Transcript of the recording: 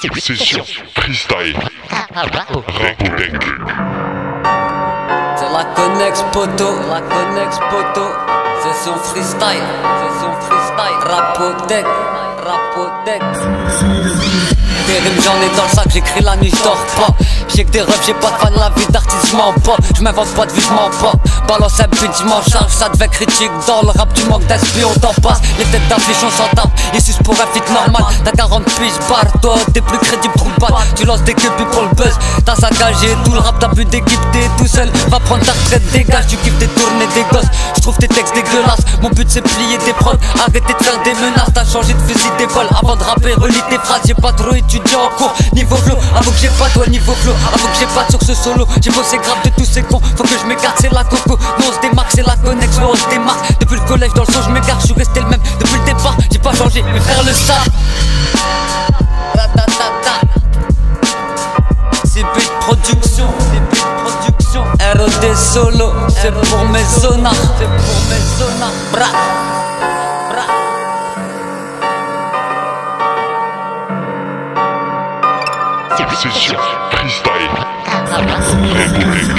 Session freestyle. Rapodec. C'est la connex poto, la connex poto. Session freestyle, session freestyle. Rapodec, rapodec. Des rimes j'en ai dans le sac, j'écris la nuit, j'dors pas. J'ai que des refs, j'ai pas de fan, la vie d'artiste, j'm'en pas. J'm'invente pas de vie, j'm'en pas. Balance un beat, j'm'en charge, ça devait critique dans le rap, tu manques d'esprit, on t'en passe. Les têtes d'affiche, on s'en tape. Ici c'est pour un fit normal. T'as 40 piges, barre, toi, t'es plus crédible, de balle. Tu lances des cubes pour le buzz. T'as saccagé tout le rap, t'as plus d'équipe, t'es tout seul. Va prendre ta retraite, dégage, tu kiffes des tournées, des gosses. J'trouve tes textes dégueulasses. Mon but c'est plier tes prods, arrêter de faire des menaces. T'as changé de fusil d'épaule avant de rapper, relis tes phrases. J'ai pas trop étudié en cours. Niveau flow, avant que j'ai pas toi, niveau flow. Avant que j'ai pas sur ce solo. J'ai bossé grave de tous ces cons. Faut que je m'écarte, c'est la coco. Nous on se démarque, c'est la connexion, on se démarque. Depuis le collège, dans le son, je m'égare, je suis resté le même. Depuis production, c'est production. ROD solo, c'est pour mes zonards, c'est pour mes zonards. Bra, bra. Session freestyle. Rapodec.